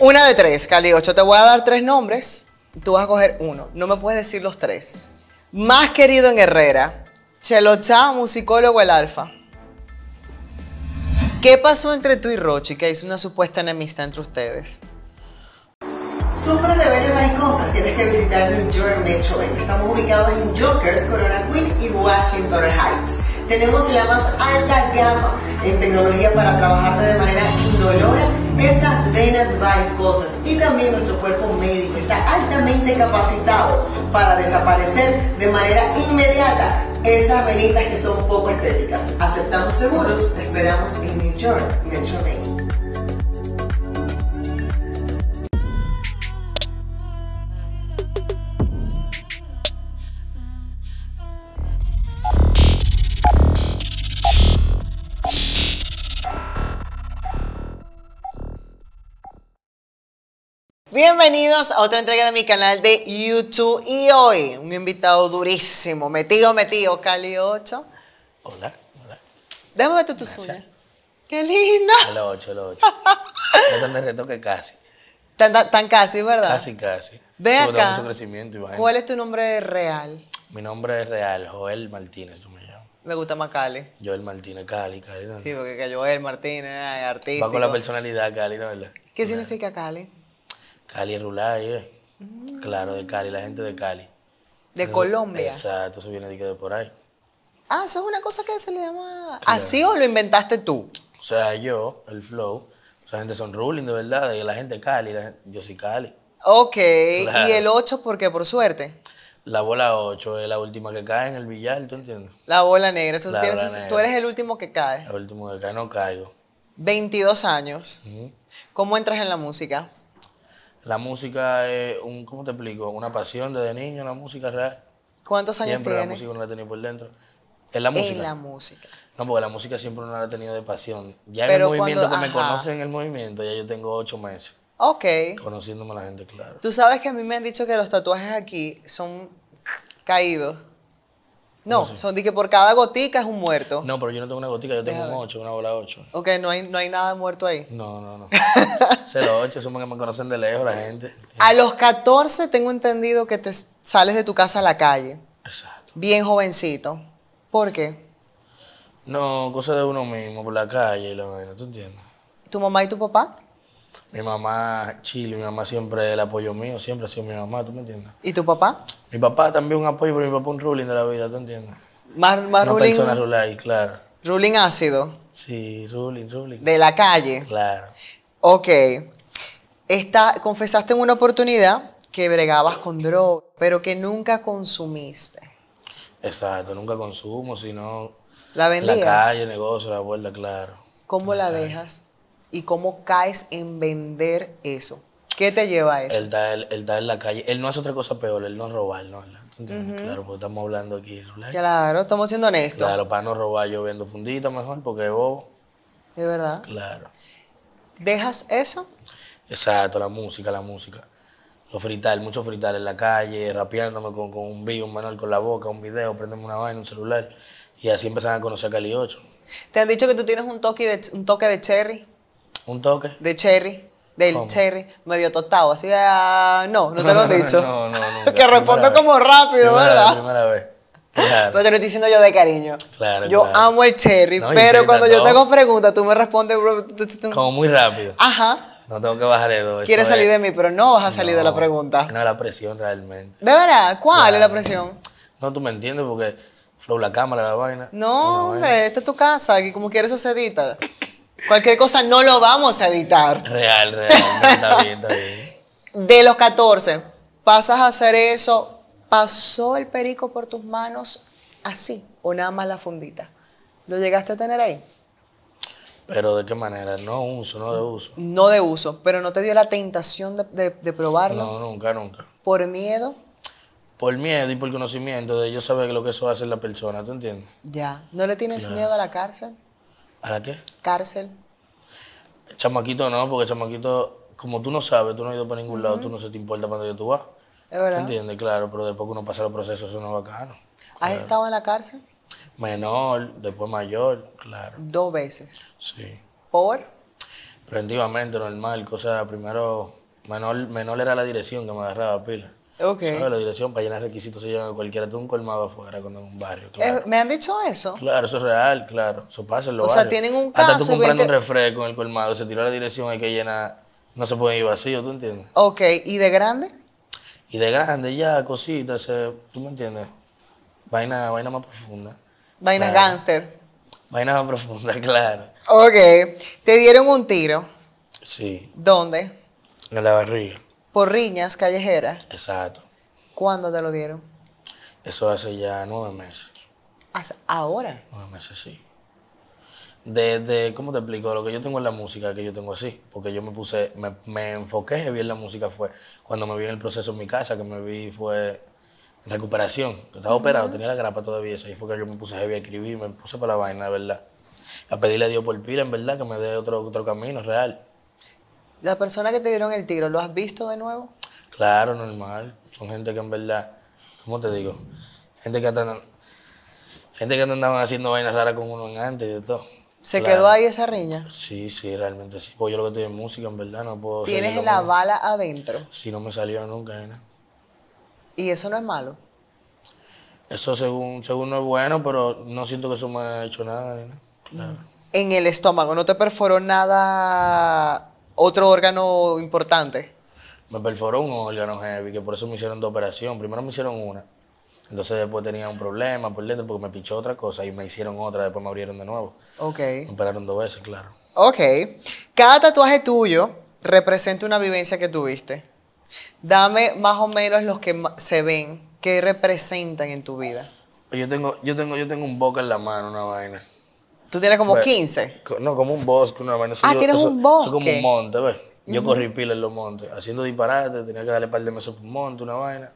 Una de tres, Cali 8. Te voy a dar tres nombres. Tú vas a coger uno. No me puedes decir los tres. Más querido en Herrera. Chelo Chá, musicólogo El Alfa. ¿Qué pasó entre tú y Rochi que hizo una supuesta enemistad entre ustedes? ¿Sufres de venas varicosas? Tienes que visitar New York Metro. Estamos ubicados en Jokers, Corona Queen y Washington Heights. Tenemos la más alta gama en tecnología para trabajar de manera indolora esas venas varicosas. Y también nuestro cuerpo médico está altamente capacitado para desaparecer de manera inmediata esas venitas que son poco estéticas. Aceptamos seguros, te esperamos en New York Metro Bienvenidos a otra entrega de mi canal de YouTube y hoy un invitado durísimo, metido, metido, Cali 8. Hola, hola. Déjame verte Gracias. uñas. ¡Qué linda! A las 8, a las 8. No tan de retoque casi. Tan, tan- tan casi, ¿verdad? Casi, casi. Ve acá. mucho crecimiento vaina. ¿Cuál es tu nombre real? Mi nombre es real, Joel Martínez, tú me llamas. Me gusta más Cali. Joel Martínez, Cali, Cali. ¿no? Sí, porque que Joel Martínez, ay, artístico. Va con la personalidad Cali, ¿no verdad? ¿Qué significa Cali? Cali es rural, ¿eh? Claro, de Cali, la gente de Cali. De Eso- Colombia. Exacto, eso viene de, por ahí. Ah, eso es una cosa que se le llama así o lo inventaste tú. O sea, yo, el flow, esa gente son ruling de verdad, de la gente de Cali, la gente- yo soy Cali. Ok, Claro. y el 8 ¿por qué? Por suerte. La bola 8 es la última que cae en el billar, ¿tú entiendes? La bola negra, eso La tiene bola tú negra. eres el último que cae. La última que cae no caigo. 22 años. ¿Cómo entras en la música? La música es un, ¿cómo te explico? Una pasión desde niño, la música real. ¿Cuántos años Siempre la música uno la ha tenido por dentro. ¿En la música? En la música. No, porque la música siempre uno la ha tenido de pasión. Ya en el movimiento cuando- que me conocen en el movimiento, ya yo tengo ocho meses Ok. conociéndome a la gente, claro. Tú sabes que a mí me han dicho que los tatuajes aquí son caídos. No, ¿Cómo así? son de que por cada gotica es un muerto. No, pero yo no tengo una gotica, yo tengo Déjame un ver. ocho, una bola ocho. Ok, no hay, no hay nada muerto ahí. No, no, no. Sé los ocho, son que me conocen de lejos la gente. A los 14 tengo entendido que te sales de tu casa a la calle, Exacto. bien jovencito. ¿Por qué? No, cosas de uno mismo, por la calle y la vaina, ¿tú entiendes? ¿Tu mamá y tu papá? Mi mamá, Chile, mi mamá siempre el apoyo mío, siempre ha sido mi mamá, ¿tú me entiendes? ¿Y tu papá? Mi papá también un apoyo, pero mi papá un ruling de la vida, ¿tú entiendes? Más, más Una ruling, persona rural, claro. ruling ácido, Sí, ruling, ruling. de la calle. Claro. Ok. Esta, confesaste en una oportunidad que bregabas con droga, pero que nunca consumiste. Exacto, nunca consumo, sino ¿La en vendías? la calle, negocio, la vuelta, claro. ¿Cómo la dejas? ¿Y cómo caes en vender eso? ¿Qué te lleva a eso? Él está, él, él está en la calle, él no hace otra cosa peor, él no robar, ¿no? ¿Tú entiendes? Claro, porque estamos hablando aquí, rural. Claro, estamos siendo honestos. Claro, para no robar yo vendo fundita mejor, porque es bobo. De verdad. Claro. ¿Dejas eso? Exacto, la música, la música. Los frital, mucho frital en la calle, rapeándome con, con un beat, un menor con la boca, un video, prendeme una vaina, un celular. Y así empezaron a conocer a Cali 8. ¿Te han dicho que tú tienes un toque de, un toque de cherry? Un toque. De cherry. Del ¿Cómo? cherry, medio tostado. Así, ah, no, no te lo han dicho. no, no, nunca. que Primera como rápido, Primera ¿verdad? Vez, primera vez. Claro. Pero te lo estoy diciendo yo de cariño. Claro, Yo claro. amo el cherry, No, el pero cuando yo top. tengo preguntas, tú me respondes, Como muy rápido. Ajá. No tengo que bajarle dos. eso Quieres es- salir de mí, pero no vas a salir de la No, pregunta. No, la presión realmente. ¿De verdad? ¿Cuál es la presión? No, tú me entiendes porque flow la cámara, la vaina. No, hombre, esta es tu casa, y como quieres eso se edita. Cualquier cosa no lo vamos a editar. Real, real. está bien, está bien. De los 14, pasas a hacer eso, ¿pasó el perico por tus manos así o nada más la fundita? ¿Lo llegaste a tener ahí? Pero de qué manera, no uso, no de uso. No de uso, pero no te dio la tentación de, de- de probarlo No, nunca, nunca. por miedo. Por miedo y por conocimiento de yo saber lo que eso hace la persona, ¿tú entiendes? Ya. ¿No le tienes miedo a la cárcel? ¿A la qué? Cárcel. Chamaquito no, porque chamaquito, como tú no sabes, tú no has ido para ningún lado, tú no se te importa para dónde tú vas. Es ¿Tú verdad. entiendes? Claro, pero después que uno pasa los procesos, eso no es bacano. ¿Has estado en la cárcel? Menor, después mayor, claro, Dos veces. sí. ¿Por? Preventivamente, normal, cosa, primero, menor, menor era la dirección que me agarraba pila. Ok. ¿Sabes? La dirección para llenar requisitos se llevan a cualquiera, tú un colmado afuera cuando en un barrio. Claro. Eh, ¿Me han dicho eso? Claro, eso es real, claro. Eso pasa en los O sea, barrios. tienen un Hasta caso tú y comprando 20 un refresco en el colmado, se tiró la dirección, hay que llenar, no se puede ir vacío, ¿tú entiendes? Ok, ¿y de grande? Y de grande ya, cositas, eh, ¿tú me entiendes? Vaina, vaina más profunda. Vaina Claro. gánster. Vaina más profunda, claro. Ok, te dieron un tiro. Sí, ¿Dónde? en la barriga, Por riñas callejeras. exacto. ¿Cuándo te lo dieron? Eso hace ya nueve meses. Hace- Ahora. Nueve meses, sí. Desde, ¿cómo te explico? Lo que yo tengo en la música, que yo tengo así. Porque yo me puse, me, me enfoqué heavy en la música fue cuando me vi en el proceso en mi casa, que me vi fue recuperación. que Estaba operado, tenía la grapa todavía. Ahí fue que yo me puse heavy a escribir, me puse para la vaina, de verdad. A pedirle a Dios por pila, en verdad, que me dé otro, otro camino real. La persona que te dieron el tiro, ¿lo has visto de nuevo? Claro, normal. Son gente que en verdad, ¿cómo te digo? Gente que hasta, gente que andaban haciendo vainas raras con uno en antes y de todo. ¿Se Claro. quedó ahí esa riña? Sí, sí, realmente sí. Pues yo lo que estoy en música, en verdad, no puedo Tienes la bala adentro. Si no me salió nunca, nena. Y eso no es malo. Eso según, según no es bueno, pero no siento que eso me ha hecho nada, nena. Claro. En el estómago, ¿no te perforó nada, otro órgano importante? Me perforó un órgano heavy, que por eso me hicieron dos operaciones. Primero me hicieron una. Entonces después tenía un problema por dentro porque me pichó otra cosa y me hicieron otra, después me abrieron de nuevo. Ok. Me operaron dos veces, claro. Ok. Cada tatuaje tuyo representa una vivencia que tuviste. Dame más o menos los que se ven, que representan en tu vida. Yo tengo, yo tengo, yo tengo un boca en la mano, una vaina. Tú tienes como Bueno, 15. Co- No, como un bosque, una vaina. Ah, tienes un bosque. como un monte, ¿ves? Yo corrí pila en los montes, haciendo disparates, tenía que darle par de meses por un monte, una vaina.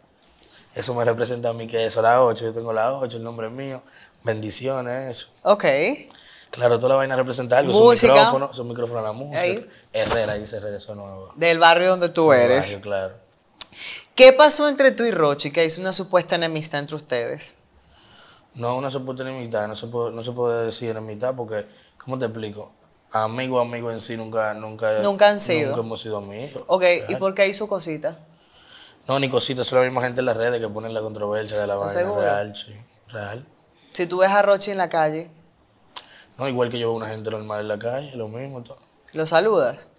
Eso me representa a mí que eso, la 8, yo tengo la 8, el nombre es mío. Bendiciones, eso. Ok. Claro, toda la vaina representa algo. Música. Son micrófonos, son micrófonos a la música. Ahí. Herrera, dice Herrera, eso nuevo. Del barrio donde tú eres. Barrio, claro. ¿Qué pasó entre tú y Rochi que hizo una supuesta enemistad entre ustedes? No, una supuesta enemistad, no se puede, no se puede decir enemistad porque, ¿cómo te explico? Amigo, amigo en sí nunca, nunca, Nunca han sido. Nunca hemos sido amigos. Ok, ¿y por qué hizo cosita? No, ni cositas, son la misma gente en las redes que ponen la controversia de la vaina seguro? real, sí, real. Si tú ves a Rochi en la calle, No, igual que yo veo una gente normal en la calle, lo mismo. todo. ¿lo saludas?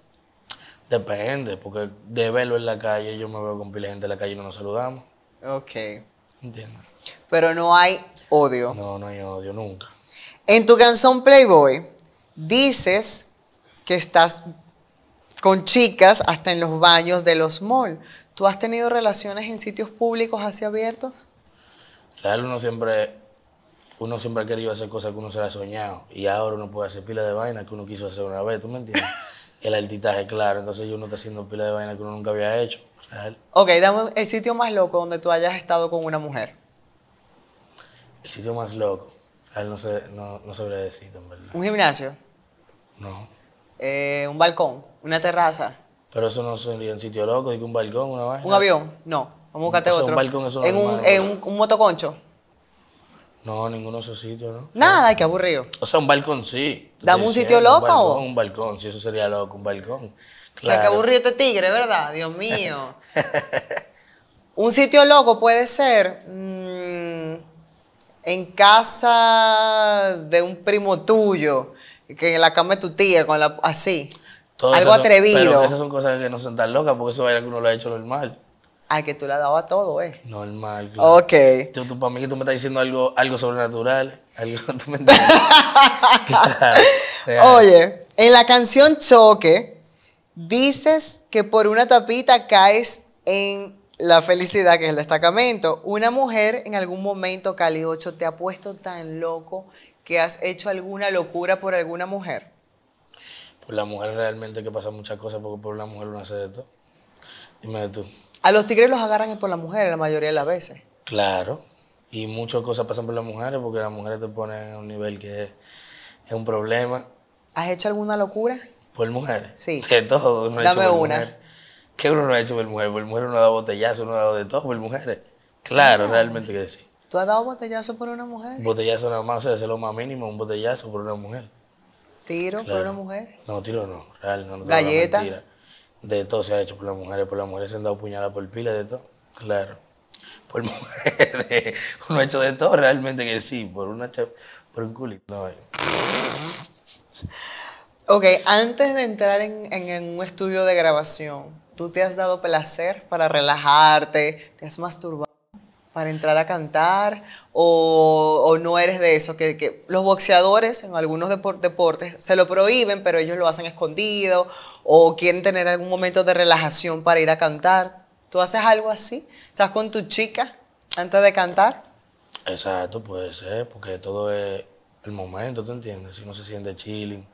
Depende, porque de verlo en la calle, yo me veo con pila de gente en la calle y no nos saludamos. Ok. ¿Entiendes? Pero no hay odio. No, no hay odio nunca. En tu canción Playboy dices que estás con chicas hasta en los baños de los malls. ¿Tú has tenido relaciones en sitios públicos así abiertos? Real uno siempre, uno siempre ha querido hacer cosas que uno se la ha soñado. Y ahora uno puede hacer pila de vaina que uno quiso hacer una vez, ¿tú me entiendes? El altitaje, claro. Entonces uno está haciendo pila de vaina que uno nunca había hecho. Real. Ok, dame el sitio más loco donde tú hayas estado con una mujer. El sitio más loco. Real no sé, no, no sabría decirte, en verdad. Un gimnasio, No. eh, un balcón, una terraza, Pero eso no sería un sitio loco, que un balcón, una vaina. un avión. No, vamos a buscarte O sea, un otro. balcón, eso en un, en ¿no? un, un motoconcho. No, ninguno de esos sitios, ¿no? Nada, qué aburrido. O sea, un balcón sí. Dame un sitio loco, Un o- un balcón, sí, eso sería loco, un balcón. Claro. Qué aburrido este tigre, ¿verdad? Dios mío. un sitio loco puede ser en casa de un primo tuyo, que en la cama de tu tía, con la, así. Algo son- atrevido. Pero esas son cosas que no son tan locas, porque eso es que uno lo ha hecho normal. Al que tú le has dado a todo, ¿eh? Normal, claro. Ok. Tú, tú, para mí que tú me estás diciendo algo, algo sobrenatural, algo tú me. Oye, en la canción Choque, dices que por una tapita caes en la felicidad, que es el destacamento. Una mujer en algún momento, Cali 8, te ha puesto tan loco que has hecho alguna locura por alguna mujer. Por la mujer realmente que pasa muchas cosas, porque por la mujer uno hace de todo. Dime tú. A los tigres los agarran es por las mujeres la mayoría de las veces. Claro. Y muchas cosas pasan por las mujeres, porque las mujeres te ponen a un nivel que es, es un problema. ¿Has hecho alguna locura? ¿Por mujeres? Sí. De todo. ha Dame hecho por una. mujer. ¿Qué uno no ha hecho por mujeres? Por mujeres uno ha dado botellazo, uno ha dado de todo por mujeres. Claro, realmente que sí. ¿Tú has dado botellazo por una mujer? Botellazo nada más, o sea, es lo más mínimo, un botellazo por una mujer. ¿Tiro por una mujer? No, tiro no, real, no. no ¿Galleta? mentir. De todo se ha hecho por las mujeres, por las mujeres se han dado puñaladas por pila de todo. Claro. Por mujeres. Uno ha hecho de todo realmente que sí, por una por un culito. No, eh. Ok, antes de entrar en, en- en un estudio de grabación, ¿tú te has dado placer para relajarte? ¿Te has masturbado para entrar a cantar? ¿O, no eres de eso? Que, los boxeadores en algunos depor- deportes se lo prohíben, pero ellos lo hacen escondido o quieren tener algún momento de relajación para ir a cantar. ¿Tú haces algo así? ¿Estás con tu chica antes de cantar? Exacto, puede ser, porque todo es el momento, ¿tú entiendes? Si uno se siente chilling,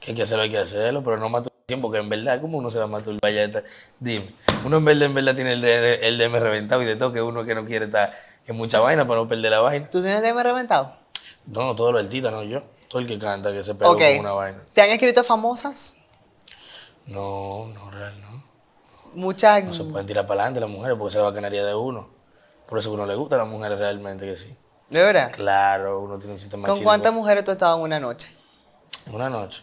que hay que hacerlo, hay que hacerlo, pero no masturbación, porque en verdad, ¿cómo uno se va a masturbar ya está? Dime, uno en verdad, en verdad tiene el DM, el DM reventado y de todo, que uno que no quiere estar en mucha vaina para no perder la vaina. ¿Tú tienes DM reventado? No, no, todo lo artista, no yo. Todo el que canta, que se pegó Ok. con una vaina. ¿Te han escrito famosas? No, no, real, no. Muchas... No se pueden tirar para adelante las mujeres porque es la bacanería de uno. Por eso que uno le gusta a las mujeres realmente que sí. ¿De verdad? Claro, uno tiene un sistema ¿Con cuántas mujeres tú has estado en una noche? Una noche.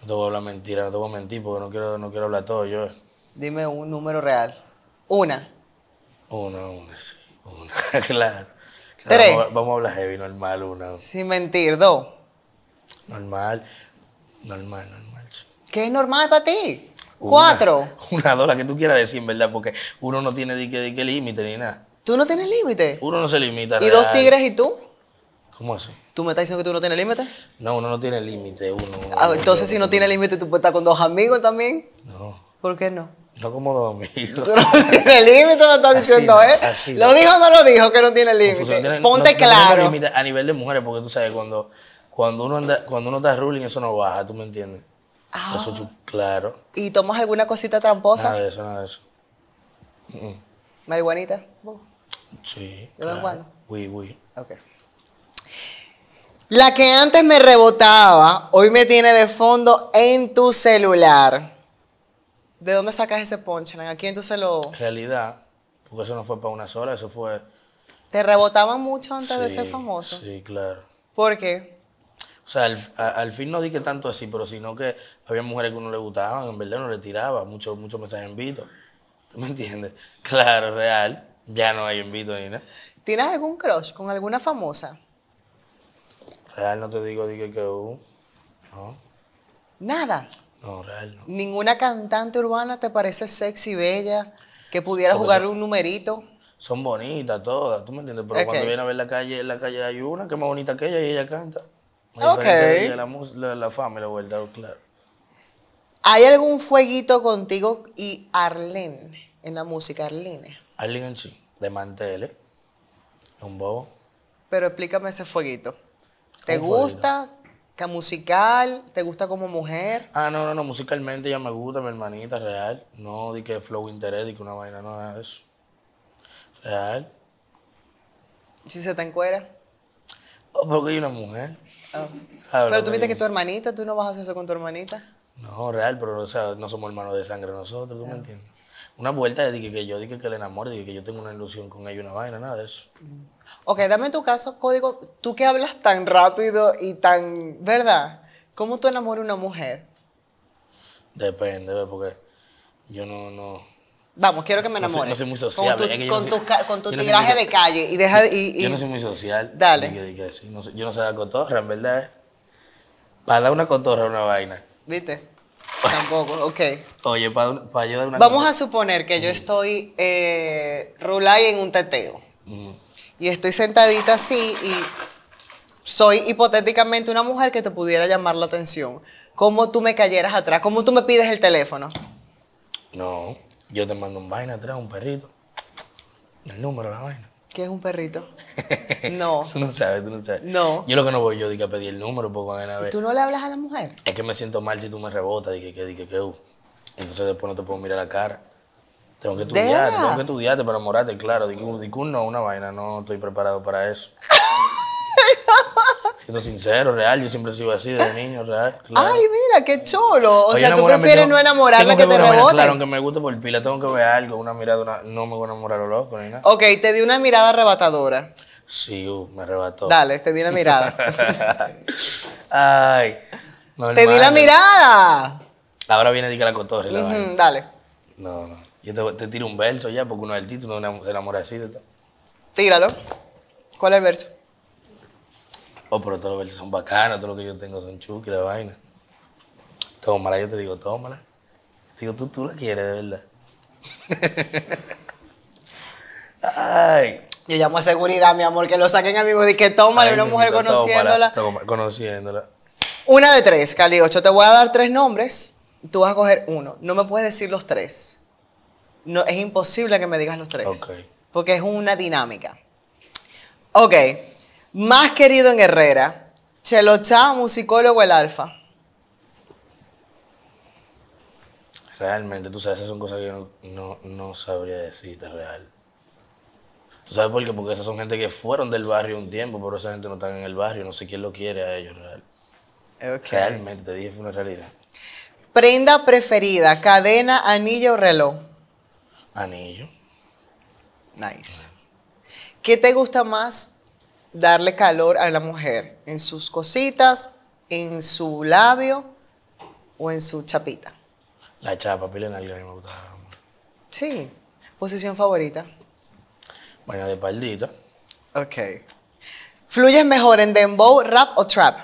No te voy a hablar mentira, no te voy a mentir porque no quiero, no quiero hablar todo yo. Dime un número real. Una. Una, una, sí. Una, claro. Tres. Vamos, a- vamos a hablar heavy, normal, una. Sin mentir. Dos. Normal. Normal, normal. sí. ¿Qué es normal para ti? Una. Cuatro. Una dólar que tú quieras decir, verdad, porque uno no tiene di que límite ni nada. ¿Tú no tienes límite? Uno no se limita. ¿Y dos tigres y tú? ¿Cómo así? ¿Tú me estás diciendo que tú no tienes límite? No, uno no tiene límite, uno. Ah, entonces, si no tienes límite, tú puedes estar con dos amigos también. No, ¿Por qué no? no como dos amigos. Tú no tienes límite, me estás Así diciendo, no, ¿eh? así ¿Lo no. dijo o no lo dijo que no tiene límite? Tiene- Ponte no- claro. límite a nivel de mujeres, porque tú sabes, cuando, cuando, uno, anda, cuando uno está ruling, eso no baja, ¿tú me entiendes? Ah. Eso tú- claro. ¿Y tomas alguna cosita tramposa? Nada de eso, nada de eso. Mm, mm. ¿Marihuanita? Sí. ¿De vez en cuando? Oui, oui. Ok. La que antes me rebotaba, hoy me tiene de fondo en tu celular. ¿De dónde sacas ese punchline? ¿A quién tú se lo...? En realidad, porque eso no fue para una sola, eso fue. ¿Te rebotaban mucho antes de ser famoso? Sí, claro. ¿Por qué? O sea, al, a- al fin no dije tanto así, pero sino que había mujeres que uno le gustaban, en verdad no le tiraba, muchos muchos mensajes en Vito. ¿Tú me entiendes? Claro, real. Ya no hay en Vito ni nada. ¿Tienes algún crush con alguna famosa? Real no te digo, dije que uh, No, Nada. no, real no. ¿Ninguna cantante urbana te parece sexy, bella, que pudiera Porque jugar son- un numerito? Son bonitas todas, ¿tú me entiendes? Pero Ok. cuando viene a ver la calle, en la calle hay una que es más bonita que ella y ella canta. Ok. A diferencia de ella, la, la, la fama y la vuelta, claro. ¿Hay algún fueguito contigo y Arlene en la música, Arlene? Arlene en sí, de manteles, un bobo. Pero explícame ese fueguito. ¿Te gusta? ¿Que musical? ¿Te gusta como mujer? Ah, no, no, no, musicalmente ella me gusta, mi hermanita, real. No di que flow interés, di que una vaina, no, nada de eso. Real. Si se te encuera. Oh, porque hay una mujer. Ah. Claro, Pero tú viste que tu hermanita, tú no vas a hacer eso con tu hermanita. No, real, pero o sea, no somos hermanos de sangre nosotros, ¿tú me entiendes? Una vuelta de que, que yo dije que le enamore, dije que yo tengo una ilusión con ella, una vaina, nada de eso. Ok, dame tu caso, código. Tú que hablas tan rápido y tan. ¿Verdad? ¿Cómo tú enamoras a una mujer? Depende, porque yo no, no. Vamos, quiero que me No soy- enamores. no soy muy sociable, Con tu, es que yo no con soy- tu ca- con tu no tiraje muy- de calle y deja. Y, y- Yo no soy muy social. Dale. sí, no yo no sé dar cotorra, en verdad. ¿eh? Para dar una cotorra a una vaina. ¿Viste? Tampoco, ok. Oye, para, para yo dar una Vamos a suponer que yo estoy eh, rulay en un teteo. Y estoy sentadita así y soy hipotéticamente una mujer que te pudiera llamar la atención. ¿Cómo tú me cayeras atrás? ¿Cómo tú me pides el teléfono? No, yo te mando un vaina atrás, un perrito. El número, la vaina. ¿Qué es un perrito? No. Tú no sabes, tú no sabes. No. Yo lo que no voy yo, di que a pedir el número, porque van a ver. ¿Tú no le hablas a la mujer? Es que me siento mal si tú me rebotas, di que, que, di que, uh. Entonces después no te puedo mirar la cara. Tengo que ¿De estudiarte, verdad? tengo que estudiarte para enamorarte, claro. Di que, di que un no, una vaina, no estoy preparado para eso. Siendo sincero, real, yo siempre he sido así desde niño, real. Claro. Ay, mira, qué chulo. O Oye, sea, tú prefieres tengo- no enamorarla tengo que, te una rebote. Claro, aunque me guste por pila, tengo que ver algo, una mirada, una, no me voy a enamorar lo loco ni nada. Ok, te di una mirada arrebatadora. Sí, uh, me arrebató. Dale, te di una mirada. Ay, Normal. Te di la mirada. Ahora viene de que la cotorre. la. Ujú, dale, No, no. Yo te, te tiro un verso ya, porque uno es el título, uno se enamora así de todo. tíralo. ¿Cuál es el verso? Oh, pero todos los versos son bacanos, todo lo que yo tengo son chuki, la vaina. Tómala, yo te digo, tómala. Te digo, tú, tú la quieres, de verdad. Ay. Yo llamo a seguridad, mi amor, que lo saquen a mí. Y que tómale una mujer conociéndola. tómala, conociéndola. Una de tres, Cali 8. Te voy a dar tres nombres. Tú vas a coger uno. No me puedes decir los tres. No, es imposible que me digas los tres. Ok. Porque es una dinámica. Ok. Más querido en Herrera. Chelo Chá, musicólogo el Alfa. Realmente, tú sabes, esas son cosas que yo no, no, no sabría decirte real. ¿Tú sabes por qué? Porque esas son gente que fueron del barrio un tiempo, pero esa gente no está en el barrio, no sé quién lo quiere a ellos real. Realmente, te dije, fue una realidad. Prenda preferida, cadena, anillo o reloj. Anillo. Nice. ¿Qué te gusta más darle calor a la mujer? ¿En sus cositas, en su labio o en su chapita? La chapa, pila en algo a mí me gusta. Sí. Posición favorita. Vaina de paldita. Ok. ¿Fluyes mejor en dembow, rap o trap?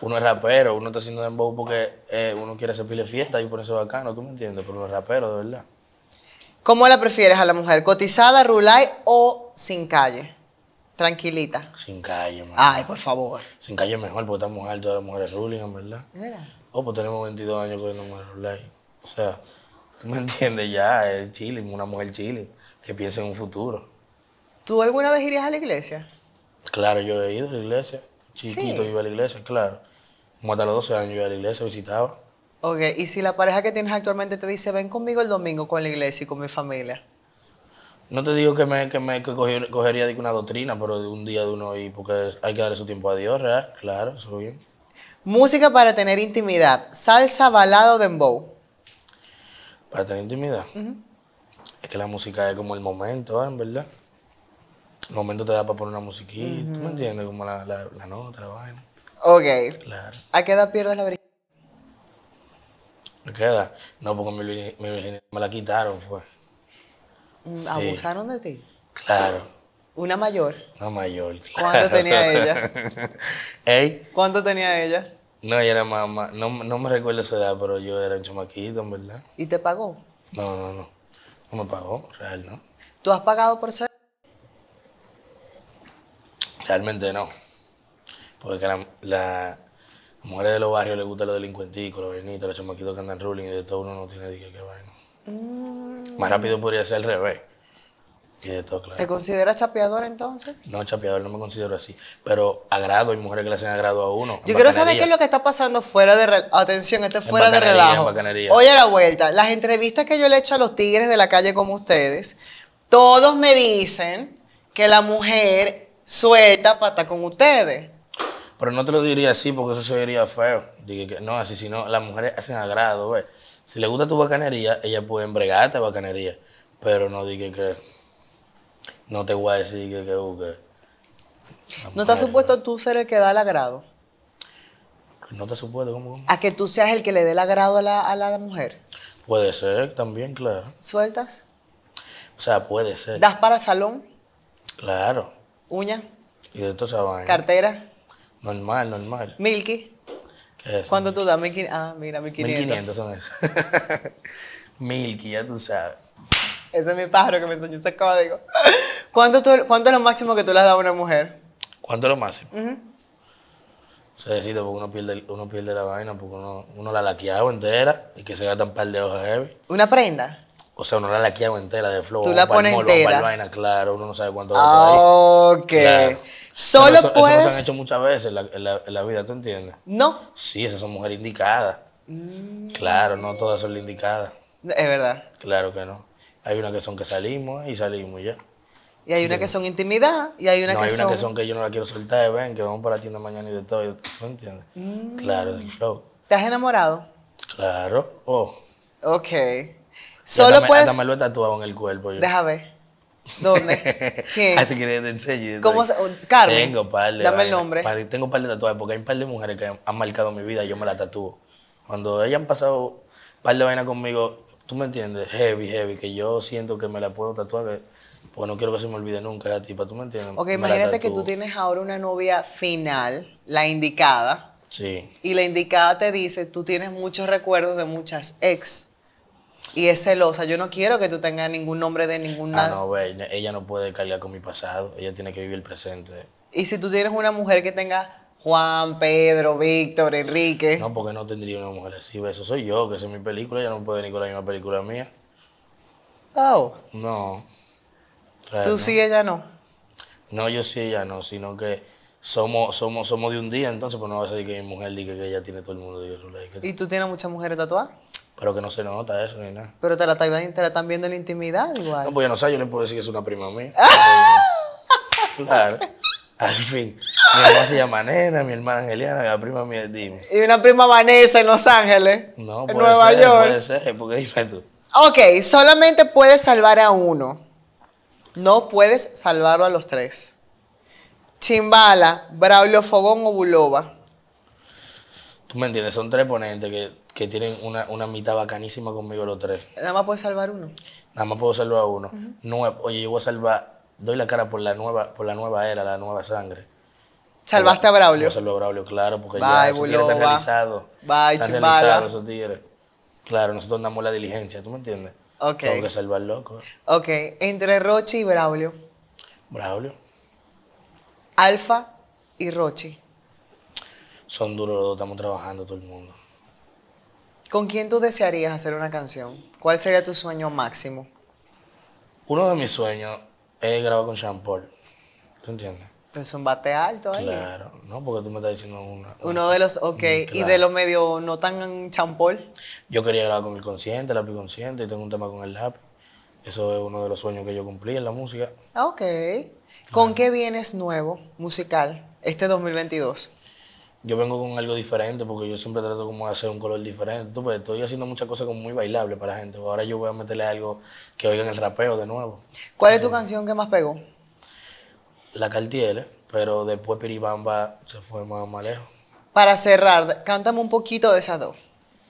Uno es rapero, uno está haciendo dembow porque eh, uno quiere hacer pile fiesta y ponerse bacano, ¿tú me entiendes? Pero uno es rapero, de verdad. ¿Cómo la prefieres a la mujer? ¿Cotizada, rulay o sin calle? Tranquilita. Sin calle, man. Ay, por favor. Sin calle mejor porque estamos altos de las mujeres ruling, en verdad. Mira. Oh, pues tenemos 22 años con una mujer ruling. O sea, tú me entiendes ya, es chilling, una mujer chilling, que piensa en un futuro. ¿Tú alguna vez irías a la iglesia? Claro, yo he ido a la iglesia, chiquito Sí. iba a la iglesia, claro. Como hasta los 12 años iba a la iglesia, visitaba. Ok, y si la pareja que tienes actualmente te dice, ven conmigo el domingo con la iglesia y con mi familia. No te digo que me, que me que coger- cogería una doctrina, pero de un día de uno y porque hay que darle su tiempo a Dios, real, claro, eso bien. Música para tener intimidad, salsa, balada o dembow. Para tener intimidad. Es que la música es como el momento, ¿eh? en verdad. El momento te da para poner una musiquita, ¿tú me entiendes? Como la, la, la nota, la vaina. Ok. Claro. ¿A qué edad pierdes la virginidad? ¿Me queda? No, porque mi, virgi- mi virginidad me la quitaron, fue. Mm, Sí. ¿Abusaron de ti? Claro. Una mayor. Una mayor. Claro. ¿Cuánto tenía ella? ¿Ey? ¿Cuánto tenía ella? No, ella era más- no, no me recuerdo esa edad, pero yo era un chamaquito, en verdad. ¿Y te pagó? No, no, no. No me pagó, real, ¿no? ¿Tú has pagado por ser? Realmente no. Porque la, la, mujeres de los barrios les gusta los delincuenticos, los venitos, los chamaquitos que andan ruling y de todo uno no tiene de qué qué vaina. Mm. Más rápido podría ser al revés. Y de todo, claro. ¿Te consideras chapeador entonces? No, chapeador, no me considero así. Pero agrado, hay mujeres que le hacen agrado a uno. Yo quiero saber qué es lo que está pasando fuera de... re- Atención, esto es En fuera de relajo. Oye la vuelta, las entrevistas que yo le he hecho a los tigres de la calle como ustedes, todos me dicen que la mujer suelta para estar con ustedes. Pero no te lo diría así porque eso se oiría feo. Dije que no, así, sino las mujeres hacen agrado, ¿ves? Si le gusta tu bacanería, ellas pueden bregarte bacanería. Pero no dije que. No te voy a decir que. que, uh, que ¿No te has supuesto tú ser el que da el agrado? No te has supuesto, ¿cómo? cómo? A que tú seas el que le dé el agrado a la, a la mujer. Puede ser también, claro. ¿Sueltas? O sea, puede ser. ¿Das para salón? Claro. ¿Uña? Y de toda esa vaina. ¿Cartera? Normal, normal. ¿Milky? ¿Qué es eso? ¿Cuánto tú das? 1500. Ah, mira, 1500. 1500 son esos. Milky, ya tú sabes. Ese es mi pájaro que me enseñó ese código. ¿Cuánto, tú- ¿Cuánto es lo máximo que tú le has dado a una mujer? ¿Cuánto es lo máximo? Ujú. Se decide porque uno pierde, uno pierde la vaina, porque uno, uno la laqueado entera y que se gasta un par de hojas heavy. ¿Una prenda? O sea, uno la laqueado entera de flow. Tú la pones vamos entera. vaina, claro, uno no sabe cuánto va por ahí. Ok. Claro. Solo eso, eso puedes. no se han hecho muchas veces en la, en la- en la vida, ¿tú entiendes? No, Sí, esas son mujeres indicadas. Mm. Claro, no todas son las indicadas. es verdad. Claro que no. Hay unas que son que salimos y salimos ya. Y hay una que son intimidad y hay una no, que hay son. unas que son que yo no la quiero soltar, ven, que vamos para la tienda mañana y de todo. ¿Tú entiendes? Mm. Claro, es el flow. ¿Te has enamorado? Claro. Oh. Ok. Solo hasta me- puedes. Hasta me lo he tatuado en el cuerpo. yo. Deja ver. ¿Dónde? ¿Quién? ¿quieres que te enseñe? ¿Cómo se- Carmen, Tengo par de dame el nombre. Par- tengo un par de tatuajes porque hay un par de mujeres que han, han marcado mi vida y yo me la tatúo. Cuando ellas han pasado un par de vainas conmigo, tú me entiendes, heavy, heavy, que yo siento que me la puedo tatuar, que- porque no quiero que se me olvide nunca esa tipa, ¿tú me entiendes? Ok, Me imagínate que tú tienes ahora una novia final, la indicada, Sí. y la indicada te dice, tú tienes muchos recuerdos de muchas ex. Y es celosa. Yo no quiero que tú tengas ningún nombre de ninguna... Ah, no, ve, ella no puede cargar con mi pasado, ella tiene que vivir el presente. Y si tú tienes una mujer que tenga Juan, Pedro, Víctor, Enrique. No, porque no tendría una mujer así, eso soy yo, que esa es mi película, ella no puede venir con la misma película mía. Oh, No. Real, tú no. sí, ella no. No, yo sí, ella no, sino que somos, somos, somos de un día, entonces pues no va a ser que mi mujer diga que ella tiene todo el mundo. que- Y tú tienes muchas mujeres tatuadas. Pero que no se nota eso ni nada. Pero te la, están- te la están viendo en la intimidad igual. No, pues yo no sé, yo le puedo decir que es una prima mía. claro. Al fin. Mi mamá se llama Nena, mi hermana Angeliana, la prima mía es Dime. Y una prima Vanessa en Los Ángeles. No, en puede Nueva ser, York. puede ser, porque dime tú. Ok, solamente puedes salvar a uno. No puedes salvarlo a los tres. Chimbala, Braulio Fogón o Bulova. Tú me entiendes, son tres ponentes que, que tienen una, una mitad bacanísima conmigo los tres. Nada más puedes salvar uno. Nada más puedo salvar uno. Nue- oye, yo voy a salvar, doy la cara por la nueva, por la nueva era, la nueva sangre. Salvaste a Braulio. Voy a salvar a Braulio, claro, porque Bye, ya esos tigres están Bulova. realizados. Bye, están chimbala. realizados esos tigres. Claro, nosotros damos la diligencia, ¿tú me entiendes? Ok. Tengo que salvar loco. Ok, entre Rochi y Braulio. Braulio, Alfa y Rochi. son duros los dos, estamos trabajando todo el mundo. ¿Con quién tú desearías hacer una canción? ¿Cuál sería tu sueño máximo? Uno de mis sueños es grabar con Sean Paul. ¿Tú entiendes? Es un bate alto ahí. Claro, no, porque tú me estás diciendo una. Uno de los, ok, y de los medio no tan champol. Yo quería grabar con el consciente, el lápiz consciente, y tengo un tema con el lápiz. Eso es uno de los sueños que yo cumplí en la música. Ah, Ok. ¿Con qué vienes nuevo, musical, este 2022? Yo vengo con algo diferente porque yo siempre trato como de hacer un color diferente. Tú, pues, estoy haciendo muchas cosas como muy bailables para la gente. Ahora yo voy a meterle algo que oigan el rapeo de nuevo. ¿Cuál es tu canción que más pegó? La Cartier, pero después Piribamba se fue más, más lejos. Para cerrar, cántame un poquito de esas dos.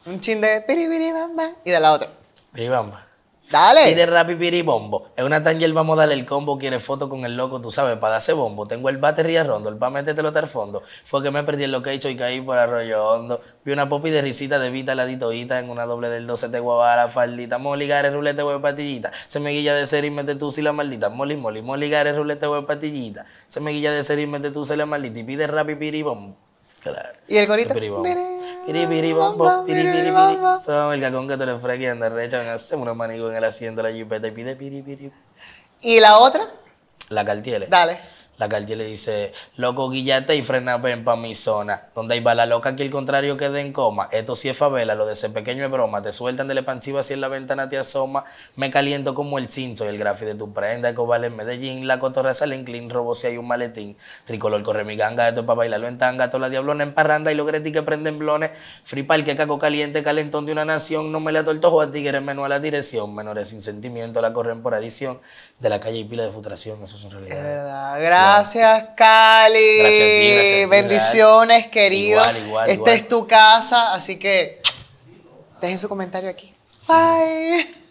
Un chin de piri, piri, bam, bam, y de la otra. Piribamba. Dale. Pide rap y piribombo. Es una tangel, vamos a darle el combo. Quiere foto con el loco, tú sabes, para darse bombo. Tengo el batería rondo, el pa' metértelo hasta el fondo. Fue que me perdí el location y caí por arroyo hondo. Vi una popi de risita de vita, laditoita, en una doble del 12 te guava la faldita. Moligares, rulete, huevo, patillita. Se me guilla de ser y mete tú si la maldita. Moli, moli, moligares, rulete, huevo, patillita. Se me guilla de ser y mete tú si la maldita. Y pide rap y piribombo. Claro. ¿Y el bom, Son el cacón que te le fregue y anda recha. Hacemos unos manigos en el asiento de la jipeta y pide piri, piri. ¿Y la otra? La Cartier. Dale. La Cartier le dice, loco, guillate y frena, ven pa' mi zona. Donde hay bala loca que el contrario quede en coma. Esto sí es favela, lo de ese pequeño es broma. Te sueltan de la expansiva si en la ventana te asoma. Me caliento como el chin, soy el grafi de tu prenda. Cobal en Medellín, la cotorra sale en clean, robo si hay un maletín. Tricolor corre mi ganga, esto es pa' bailarlo en tanga. Toda la diablona en parranda y los greti que prenden blones. Free pal que caco caliente, calentón de una nación. No me le ato el tojo a tigres, menos a la dirección. Menores sin sentimiento, la corren por adición. De la calle y pila de frustración, eso Es realidades. verdad. Gracias, Cali. Gracias a ti, gracias a ti, Bendiciones, querido. Igual, igual, Esta igual. es tu casa, así que dejen su comentario aquí. Bye.